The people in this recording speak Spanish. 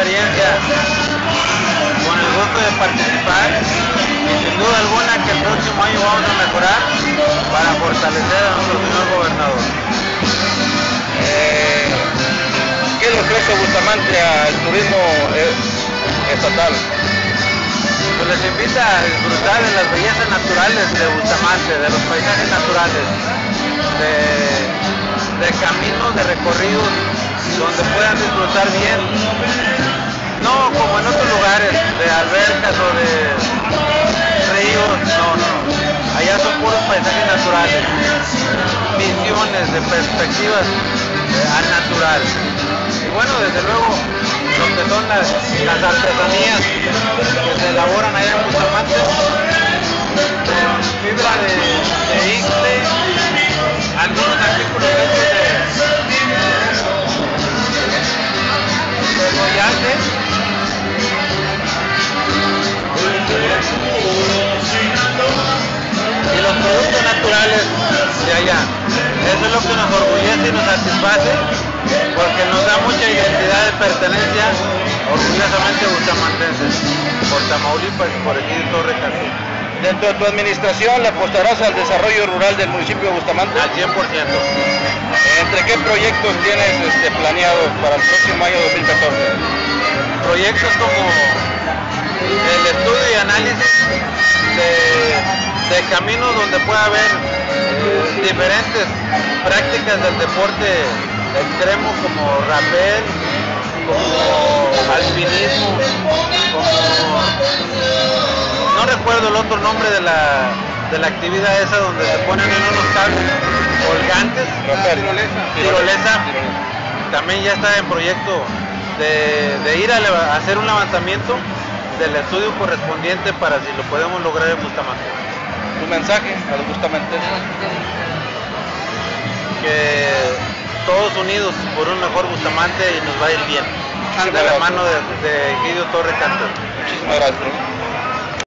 experiencia con el gusto de participar y sin duda alguna que el próximo año vamos a mejorar para fortalecer a nuestro señor gobernador. Eh, ¿Qué le ofrece Bustamante al turismo estatal? Pues les invita a disfrutar de las bellezas naturales de Bustamante, de los paisajes naturales, de, de caminos, de recorridos donde puedan disfrutar bien. No como en otros lugares, de albercas o de ríos, no, no. Allá son puros paisajes naturales, visiones de perspectivas eh, al natural. Y bueno, desde luego, lo que son las, las artesanías que se elaboran allá en Bustamante, fibra de, de naturales de allá. Eso es lo que nos orgullece y nos satisface porque nos da mucha identidad de pertenencia orgullosamente bustamantenses por Tamaulipas y por el Torre Cantú. Dentro de tu administración le apostarás al desarrollo rural del municipio de Bustamante. Al 100%. ¿Entre qué proyectos tienes este, planeados para el próximo año 2014? Proyectos como el estudio y análisis de, de caminos donde pueda haber diferentes prácticas del deporte extremo como rapel, como alpinismo, como no recuerdo el otro nombre de la, de la actividad esa donde se ponen en unos cables colgantes, Tirolesa. tirolesa, también ya está en proyecto de, de ir a, leva- a hacer un levantamiento del estudio correspondiente para si lo podemos lograr en Bustamante. Mensaje a los bustamanteses. Que todos unidos por un mejor Bustamante y nos va a ir bien. De la mano de, de Egidio Torre Cantor. Muchísimas gracias.